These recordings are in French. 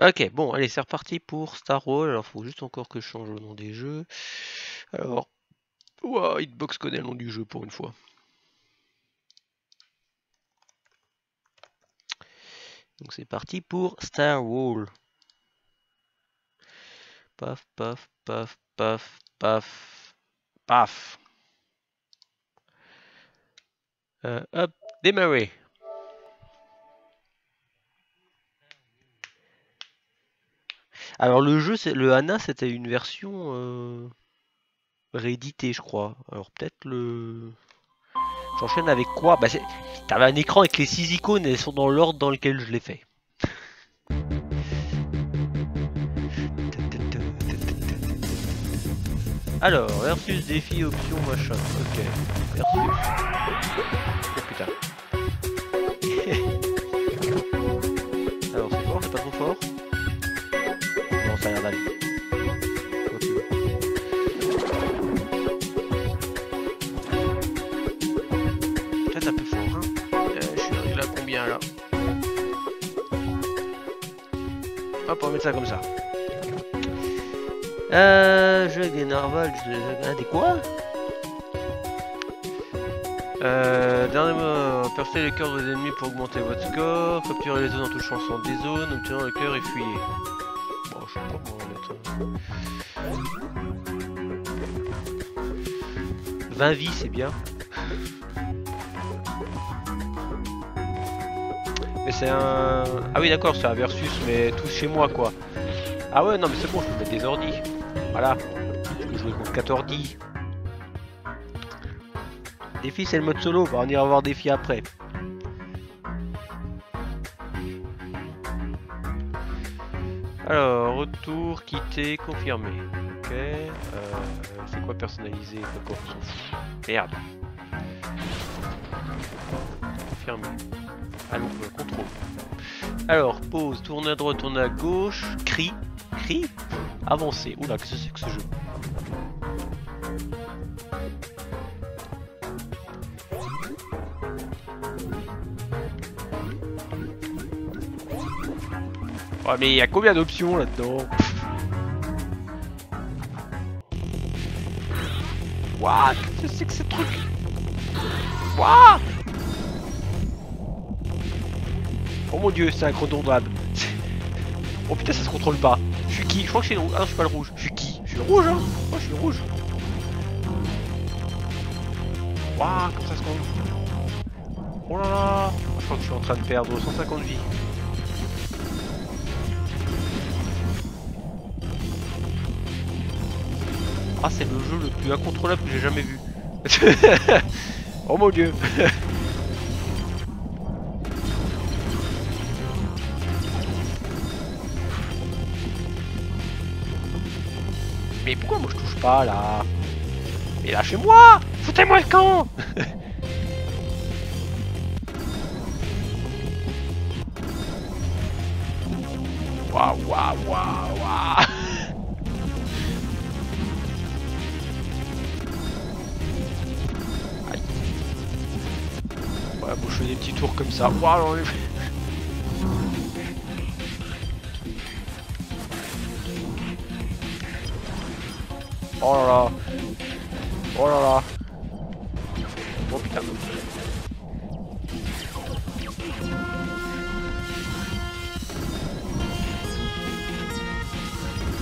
Ok, bon, allez, c'est reparti pour Star Wars. Alors, faut juste encore que je change le nom des jeux. Alors, wow, Hitbox connaît le nom du jeu pour une fois. Donc c'est parti pour Star Wars. Paf, paf, paf, paf, paf, paf. Euh, hop, démarrer. Alors le jeu, le Hana, c'était une version euh, rééditée, je crois. Alors peut-être le... J'enchaîne avec quoi? Bah T'avais un écran avec les 6 icônes et elles sont dans l'ordre dans lequel je l'ai fait. Alors, versus défi option machin. Ok. Versus. Oh. Comme ça. Euh, jeu avec des narvals, je... des quoi? Euh, dernièrement, percer les cœurs des ennemis pour augmenter votre score, capturer les zones en touchant sans des zones, obtenir le cœur et mettre. 20 vies, c'est bien. Mais c'est un... Ah oui d'accord, c'est un versus, mais tous chez moi quoi. Ah ouais, non mais c'est bon, je peux mettre des ordis. Voilà. Je peux jouer contre 4 ordis. Défi c'est le mode solo, bah, on ira voir défi après. Alors, retour, quitter, confirmer. Ok. Euh, c'est quoi personnaliser D'accord. Merde. Confirmer. Allons, contrôle. Alors, pause, tourner à droite, tourner à gauche, cri, cri, avancer. Oula, qu'est-ce que c'est que ce jeu? Oh mais il y a combien d'options là-dedans? What? Qu'est-ce que c'est que ce truc? What? Oh mon dieu, c'est incontournable. oh putain, ça se contrôle pas. Je suis qui? Je crois que c'est le rouge. Ah non, je suis pas le rouge. Je suis qui? Je suis le rouge, hein Oh, je suis le rouge. Waouh, comment ça se contrôle Oh là là Je crois que je suis en train de perdre 150 vies. Ah, c'est le jeu le plus incontrôlable que j'ai jamais vu. oh mon dieu pas là. Mais lâchez-moi Foutez-moi le camp. Waouh waouh waouh waouh. Ouais, bon, je fais des petits tours comme ça. Waouh, Oh là là. Oh là là. Oh putain.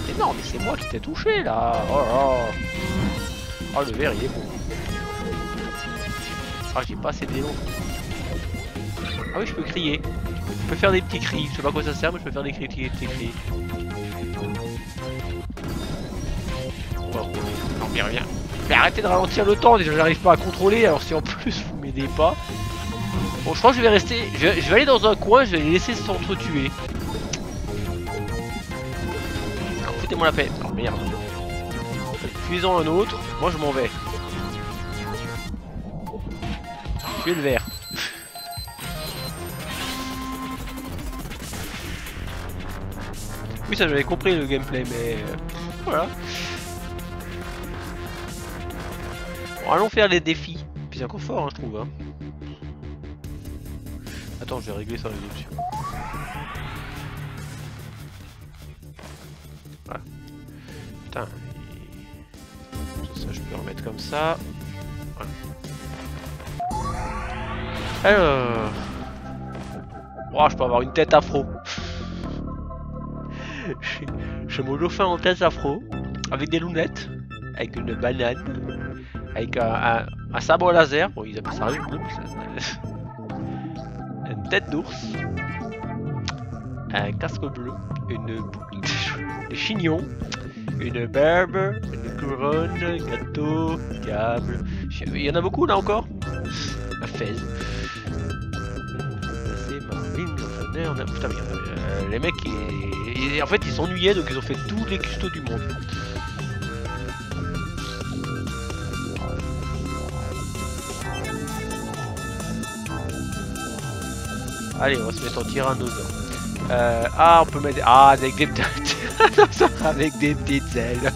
Mais non mais c'est moi qui t'ai touché là. Oh là Oh le verre il est bon. Ah j'ai pas assez d'élan. Ah oui je peux crier. Je peux faire des petits cris, je sais pas quoi ça sert mais je peux faire des cris, des petits cris Non mais rien. Mais arrêtez de ralentir le temps, déjà j'arrive pas à contrôler, alors si en plus vous m'aidez pas. Bon je crois que je vais rester. Je vais, aller dans un coin, je vais les laisser s'entretuer. Foutez-moi la paix. Oh merde. Fuisons un autre, moi je m'en vais. Tuez le vert. oui ça j'avais compris le gameplay mais euh, voilà. Bon, allons faire les défis. C'est encore fort, hein, je trouve. Hein. Attends, je vais régler ça les options. putain. Ça, je peux remettre comme ça. Voilà. Alors... Oh, je peux avoir une tête afro. J'ai mon dauphin en tête afro, avec des lunettes, avec une banane, avec un, un, sabre laser, bon ils appellent ça une une tête d'ours, un casque bleu, une boucle, des chignons, une barbe, une couronne, un gâteau, diable. Il y en a beaucoup là encore La fez. Putain, mais euh, les mecs, en fait, ils s'ennuyaient donc ils ont fait tous les custos du monde. Allez, on va se mettre en tyrannosaure. Euh, ah, on peut mettre... Ah, avec des avec des petites ailes.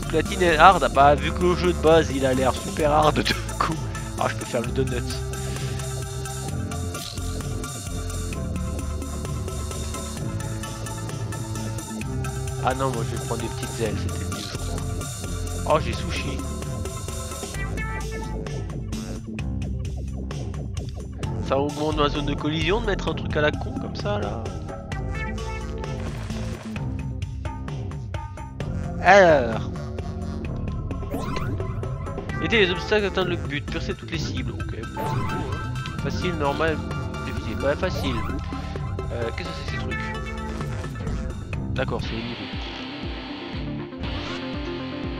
Donc la Teen Hard, bah, vu que le jeu de base, il a l'air super hard de coup. Ah, je peux faire le donut. Ah non, moi je vais prendre des petites ailes, c'était mieux, je crois. Oh, j'ai sushi. Ça augmente ma zone de collision de mettre un truc à la con comme ça là. Alors. Aider les obstacles à atteindre le but, percer toutes les cibles. Ok, Facile, normal, difficile. Ouais, facile. Euh, Qu'est-ce que c'est ces trucs? D'accord, c'est le niveau.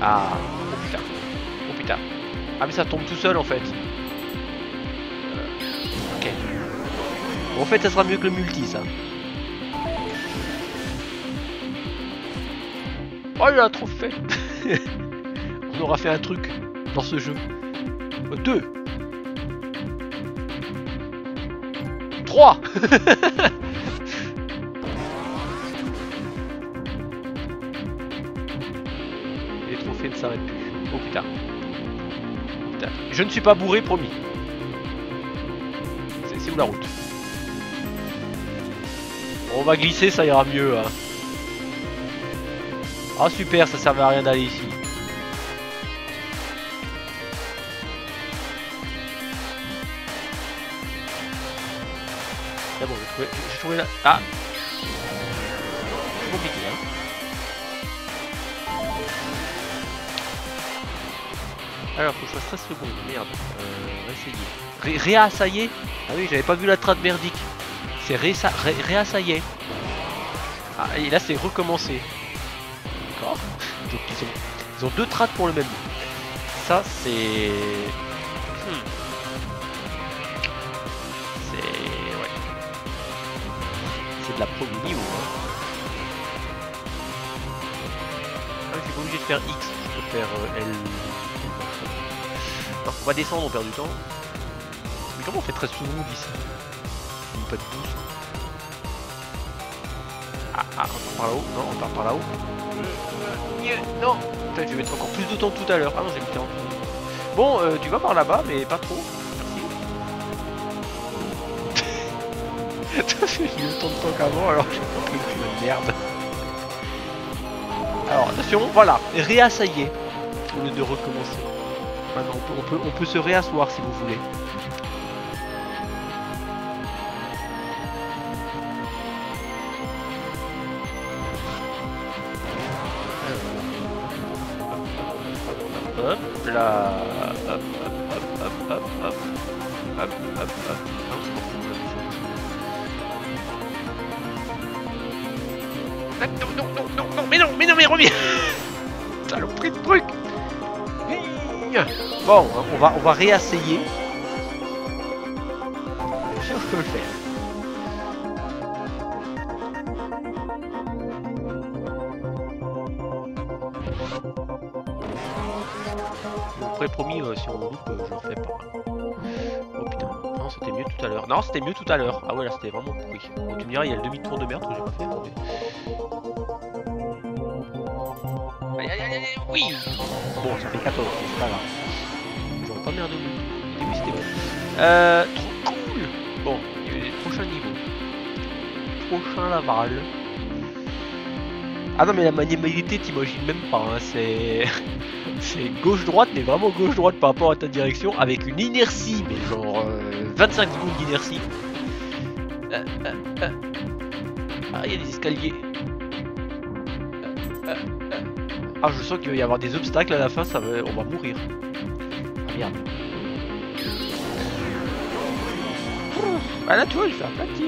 Ah, oh putain. Oh putain. Ah mais ça tombe tout seul en fait. En fait, ça sera mieux que le multi, ça. Oh, il a trop fait On aura fait un truc dans ce jeu. Oh, deux Trois Les trophées ne s'arrêtent plus. Oh putain. putain. Je ne suis pas bourré, promis. C'est où la route? On va glisser, ça ira mieux. Hein. Ah super, ça servait à rien d'aller ici. C'est bon, j'ai trouvé, la... Ah C'est compliqué, hein. Alors, faut que je fasse 13 secondes, merde. Euh, on va essayer. réassailler? Ah oui, j'avais pas vu la trade merdique. C'est réassaillé. Ah, et là c'est recommencer. D'accord Donc ils ont, ils ont deux trades pour le même Ça c'est... Hmm. C'est... Ouais. C'est de la premier niveau. Hein. Ah, je suis pas obligé de faire X, je peux faire euh, L. Non, on va descendre, on perd du temps. Mais comment on fait 13 secondes ici pas de pouce. Ah, on part par là-haut Non, on part par là-haut Non Putain, je vais mettre encore plus de temps tout à l'heure. Ah non, j'ai mis 40 Bon, euh, tu vas par là-bas, mais pas trop. Merci. j'ai eu autant de temps qu'avant, alors j'ai compris que tu merde. Alors, attention, voilà, réassailler au lieu de recommencer. Maintenant, on peut, on peut se réasseoir si vous voulez. Bon, on va, on va réessayer. Je sais peux le faire. Promis, euh, si on loupe, euh, je le fais pas. Oh putain, non c'était mieux tout à l'heure. Non c'était mieux tout à l'heure. Ah ouais là c'était vraiment pourri. Bon, tu me diras, il y a le demi-tour de merde que j'ai pas fait. Allez, allez, allez, oui Bon, ça fait 14, c'est pas pas merde au début c'était bon. Euh, trop cool Bon, prochains niveaux. Prochain Laval. Ah non mais la maniabilité t'imagines même pas, hein, c'est... c'est gauche-droite mais vraiment gauche-droite par rapport à ta direction avec une inertie mais genre 25 secondes d'inertie. Ah il y a des escaliers. Ah je sens qu'il va y avoir des obstacles à la fin, ça va... on va mourir. Ah merde. Ah là tu vois, fait un petit.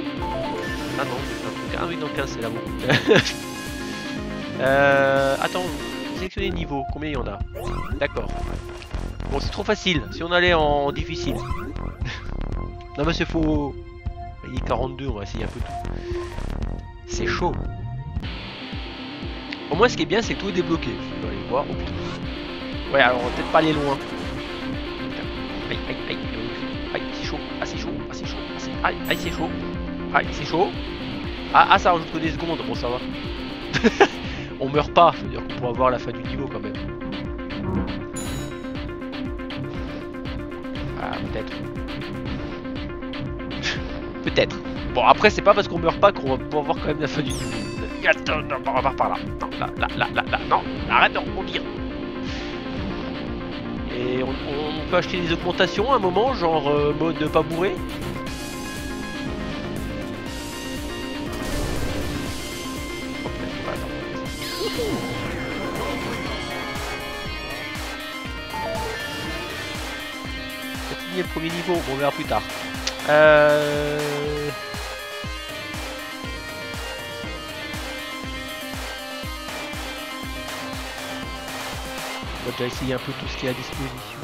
Ah non, c'est un truc. Ah oui, donc c'est là-haut. euh, attends, sélectionner les niveaux, combien il y en a? D'accord. Bon, c'est trop facile, si on allait en difficile. non mais c'est faux. Il est 42, on va essayer un peu tout. C'est chaud. Au moins, ce qui est bien, c'est que tout est débloqué. Je vais aller voir. Ouais, alors on va peut-être pas aller loin. Aïe, aïe, aïe. C'est chaud. Ah, c'est chaud. Ah, c'est chaud. Ah. Aïe, aïe, c'est chaud. Aïe, c'est chaud. Ah, ah, ça rajoute que des secondes. Bon, ça va. on meurt pas. C'est-à-dire qu'on pourra voir la fin du niveau quand même. Ah, peut-être. peut-être. Bon, après, c'est pas parce qu'on meurt pas qu'on va pouvoir voir quand même la fin du niveau. Attends, non, on va par là. Non, là, là, là, là, là. Non, arrête, on vire. On, peut acheter des augmentations à un moment, genre euh, mode pas bourré. le premier niveau, on verra plus tard. Euh... On va déjà essayer un peu tout ce qui est à disposition.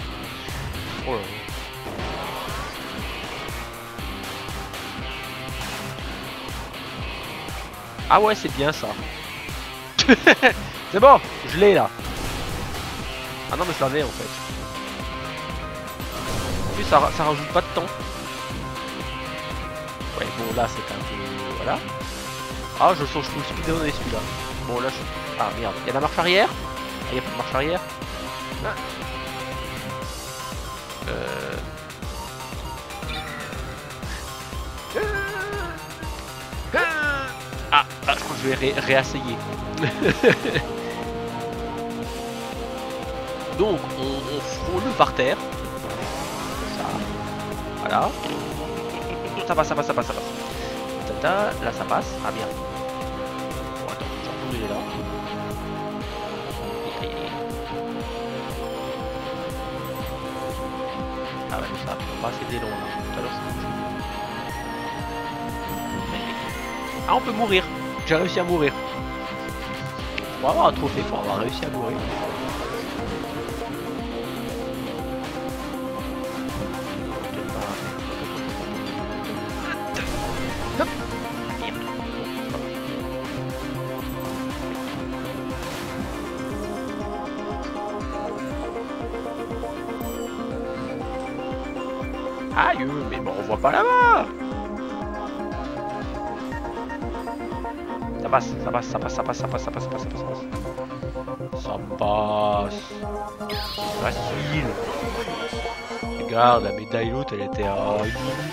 Oh là là. Ah ouais, c'est bien ça. c'est bon, je l'ai là. Ah non, mais je l'avais en fait. En plus, ça, ça rajoute pas de temps. Ouais, bon, là, c'est un peu... Voilà. Ah, je sens que je peux speedrunner celui-là. Bon, là, je... Ah, merde. Il y a la marche arrière? Ah, il a pas de marche arrière? Euh... Ah, ah, je crois que je vais ré réessayer. Donc, on, on frôle par terre. Voilà. Ça passe, ça passe, ça passe, ça passe. Là ça passe. Ah bien. Ah, on peut mourir. J'ai réussi à mourir. On va avoir un trophée pour avoir réussi à mourir. Passe, ça passe, ça passe, ça passe, ça passe, ça passe, ça passe, ça passe. Ça passe. Facile. Regarde, la médaille l'autre, elle était à une minute.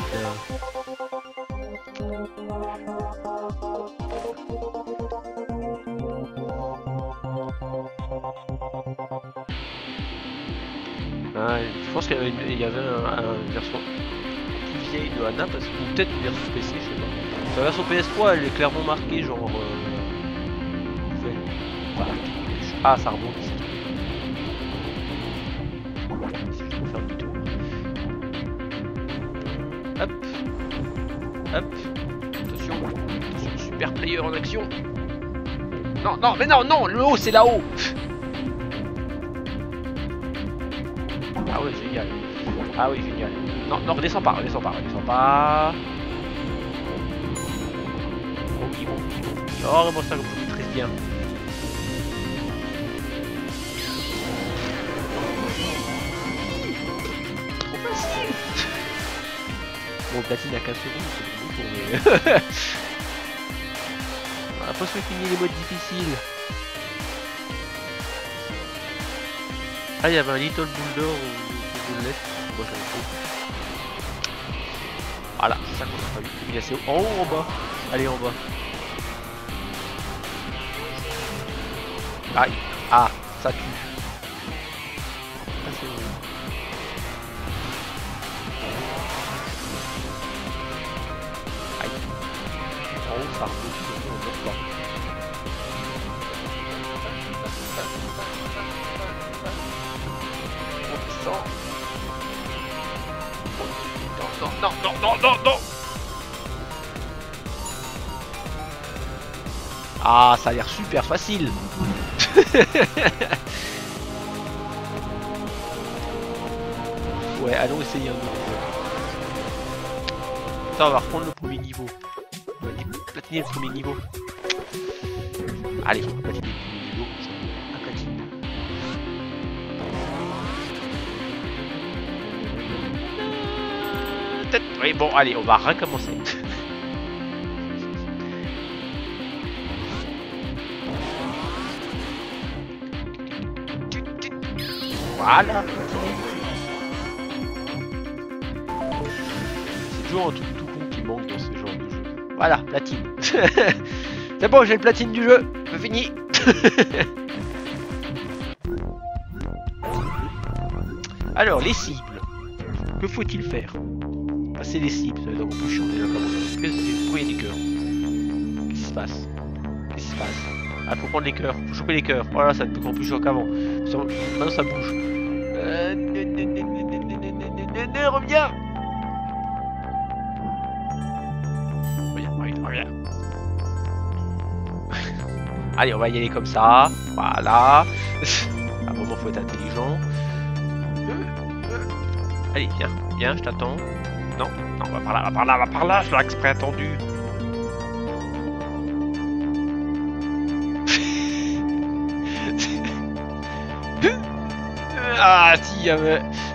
Ah, je pense qu'il y avait une, il y avait un, version plus vieille de Anna, parce que peut-être une version PC, je sais pas. La version PS3, elle est clairement marquée, genre. Euh... Ah, ça rebondit. Faire du tour. Hop. Hop. Attention. Super player en action. Non, non, mais non, non, le haut, c'est là-haut. Ah ouais, génial. Ah oui, génial. Non, non, redescends pas, redescends pas, redescends pas. Oh oui, oui, oh moi ça, maîtrise bien. Platine à 15 secondes, c'est beaucoup, mais... On va pas se finir les modes difficiles. Ah, il y avait un Little Boulder ou boulette. Moi, j'avais fait. Voilà, c'est ça qu'on a pas vu. Il est assez haut. En haut, en bas. Allez, en bas. Aïe. Ah, ça tue. Non, non, non, non, non, Ah, ça a l'air super facile Ouais, allons essayer un autre. Ça, on va reprendre le premier niveau. On va le premier niveau. Allez, on Peut-être. Oui, bon, allez, on va recommencer. Voilà. C'est toujours un truc tout con qui manque dans ce genre de jeu. Voilà, platine. C'est bon, j'ai le platine du jeu. C'est fini. Alors, les cibles. Que faut-il faire? passer les cibles, ça va être encore plus chiant déjà comme ça. Pourquoi il y a des cœurs Qu'est-ce qui se passe Qu'est-ce qui se passe Ah, faut prendre les cœurs, faut choper les cœurs. Voilà, ça va être encore plus chiant qu'avant. Maintenant ça bouge. Euh... Reviens Allez, on va y aller comme ça. Voilà. À un moment, faut être intelligent. Allez, viens, viens, je t'attends. Non, non, va par là, va par là, va par là, je l'ai exprès attendu. Ah, s'il y.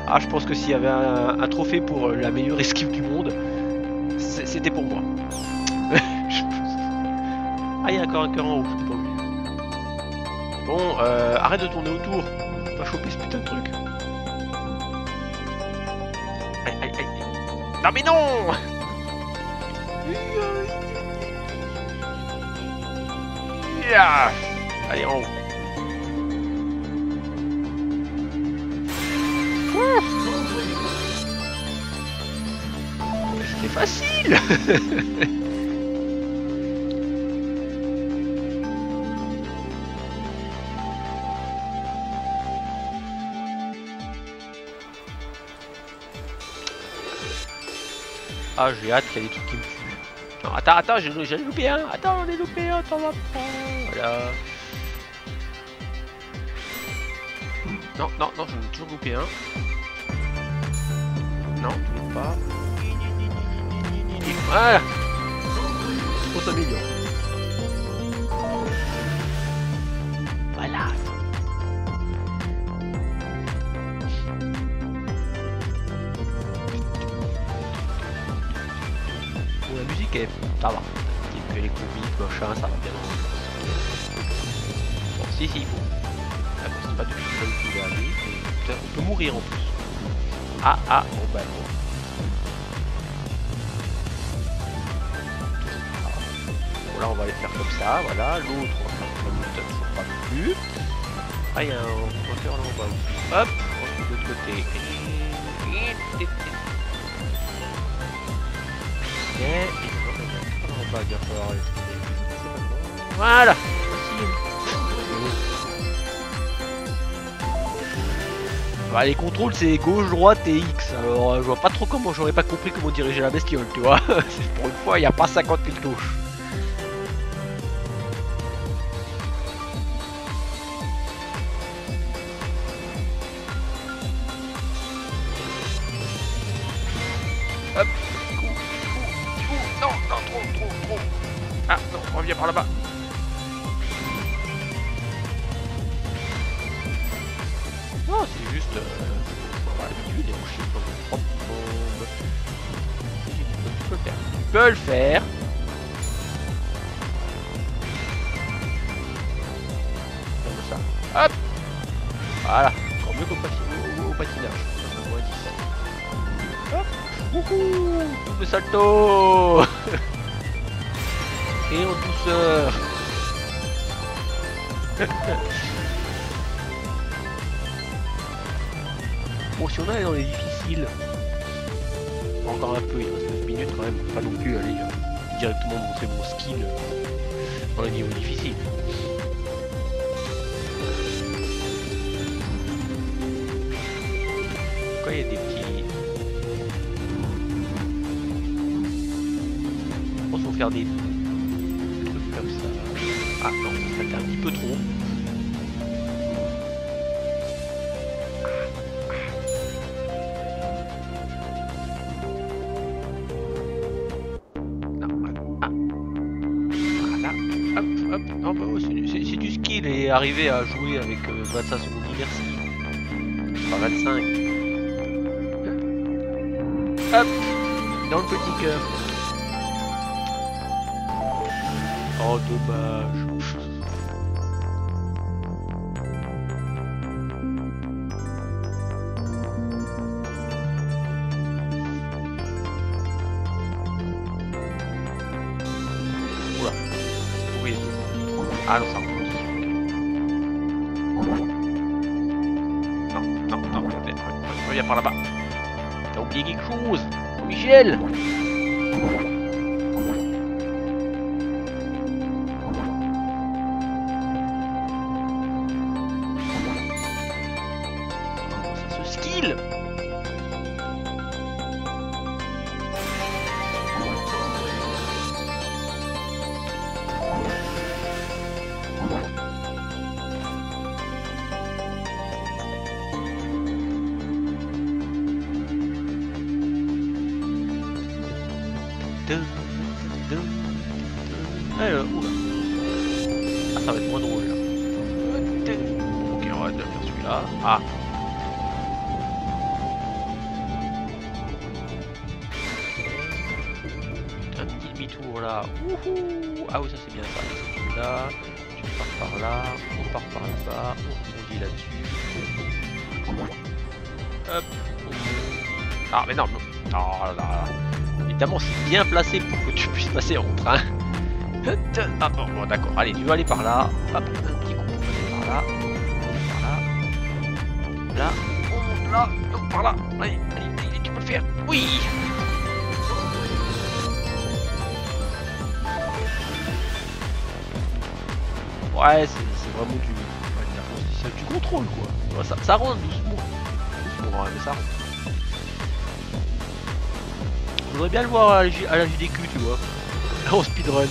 Ah, je pense que s'il y avait un, trophée pour euh, la meilleure esquive du monde, c'était pour moi. Je. Ah, il y a encore un cœur en haut, j'étais pas vu. Bon, euh, arrête de tourner autour. Va choper ce putain de truc. Non mais non Ya. Allez, en haut. C'était facile Ah, j'ai hâte qu'il y ait des trucs qui me tuent. Non, attends, attends, j'ai loupé un. Attends, on est loupé un, t'en vas pas. Voilà. Non, non, non, j'en ai toujours loupé un. Non, toujours pas. Voilà. On s'améliore. Voilà. Est... ça va. Et puis les machin, ça va bien. Si. Ah, c'est pas on peut mourir en plus. Ah, ah, bon, bah. Bon, là, on va les faire comme ça, voilà. L'autre, on va faire comme ça, pas plus. Ah, il y a un pointeur là en bas. Hop, on se de l'autre côté. Voilà. Bah, les contrôles c'est gauche, droite et X. Alors euh, je vois pas trop comment j'aurais pas compris comment diriger la bestiole, tu vois. Pour une fois, il n'y a pas 50 000 touches. Patinage. Au moins 17. Hop Wouhou Double salto Et en douceur bon, si on a dans les difficiles, encore un peu, il reste 9 minutes quand même, pas non plus aller euh, directement montrer mon skill dans les niveaux difficiles. Faire des trucs comme ça. Ah non, ça fait un petit peu trop. c'est du skill et arriver à jouer avec euh, 25 secondes d'inertie. Enfin 25. Hop Dans le petit cœur. Oh dommage. Oula. Oui. Ah non, ça. Non, non, non. Reviens par là-bas. T'as oublié quelque Michel là-bas. On dit là-dessus. Hop. Ah, mais non. non. Oh là là. Évidemment, c'est bien placé pour que tu puisses passer en train. Ah bon, bon d'accord. Allez, tu vas aller par là. Hop, un petit coup. On va aller par là. Par là. Là. Oh, là. Non, par là. Allez, allez, allez, tu peux le faire. Oui. Ouais, c'est vraiment du, on va dire, c'est du contrôle quoi. Ça, ça rentre doucement. Doucement, ouais, mais ça rentre. Je voudrais bien le voir à la, à la JDQ, tu vois. En speedrun. À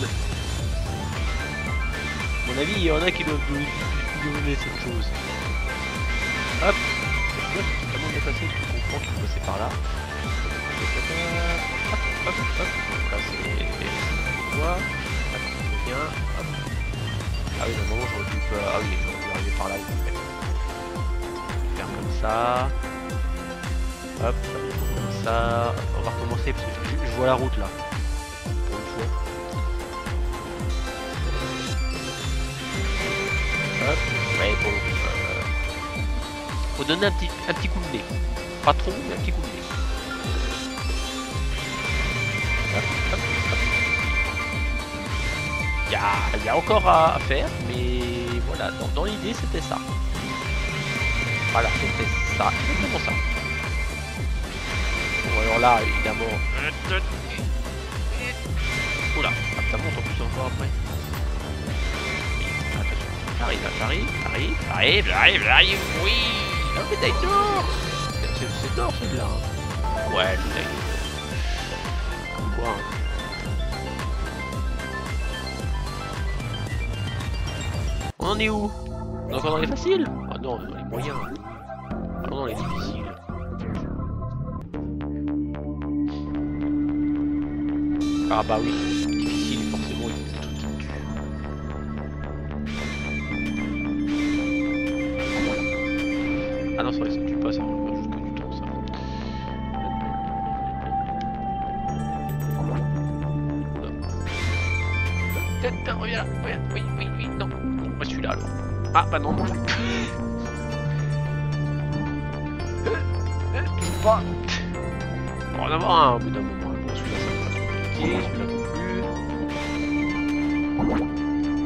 mon avis, il y en a qui doivent nous donner cette chose. Hop. Tu vois, passé que tu comprends qu'il faut passer par là. Hop, hop, hop. Là, c'est... Tu vois bien. Hop. Ah oui, normalement, j'aurais dû... Ah oui, arriver par là. faire. Comme ça. Hop, comme ça. On va recommencer parce que je, je vois la route là. Pour une fois. Hop. Ouais, bon. euh, Faut donner un petit, un petit coup de nez. Pas trop, mais un petit coup de nez. Il y a, il y a encore à faire, mais dans, l'idée c'était ça. Voilà, c'était ça, exactement ça. Bon, alors là, évidemment. Oula, ah, ça monte en plus encore après. Attention, j'arrive, j'arrive, j'arrive, j'arrive, j'arrive, j'arrive, oui La médaille d'or C'est d'or celui-là. hein. Ouais, médaille. Comme quoi. hein. On est où On est encore dans les faciles Ah non, on est dans les moyens. Ah non, dans les difficiles. Ah bah oui, Ah bah non pas. On en avoir un au bout d'un moment. Bon celui-là ça va compliqué, celui-là non plus.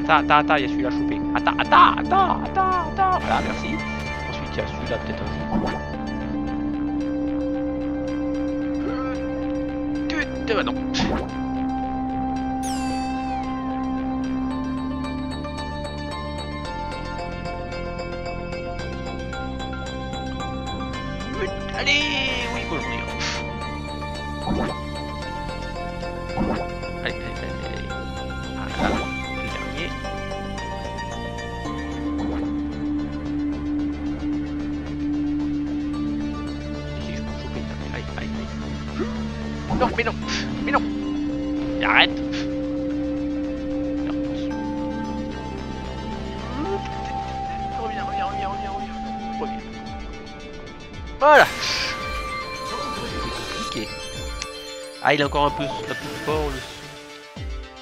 Attends, attends, attends, il y a celui-là à choper. Attends, attends, attends, attends, attends. Voilà, merci. Ensuite, il y a celui-là, peut-être un jour. Euh, non. Voilà compliqué. Ah, il est encore un peu, un peu fort le.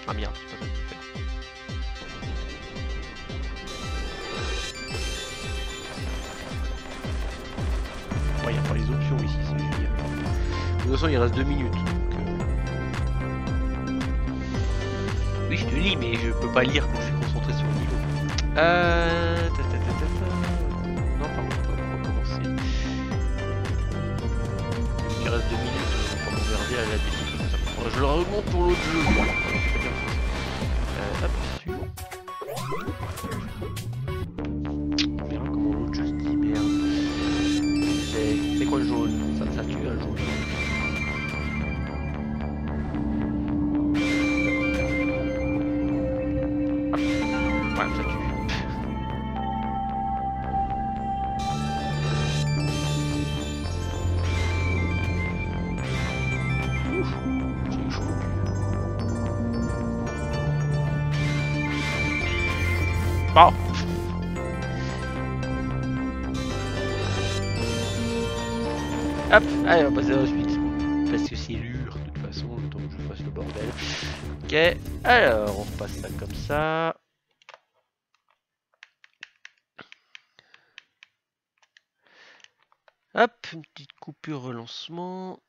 Ah merde, c'est pas il y a pas les options ici, c'est génial. De toute façon, il reste deux minutes. donc, euh. Oui, je te lis, mais je peux pas lire quand je suis concentré sur le niveau. Euh... Je le remonte pour l'autre jeu. Euh, hop. On verra comment l'autre jeu se dit, merde. C'est quoi le jaune? Ça, ça tue un jaune. Allez, on va passer à la suite. Parce que c'est lur, de toute façon, le temps que je fasse le bordel. Ok, alors, on repasse ça comme ça. Hop, une petite coupure relancement.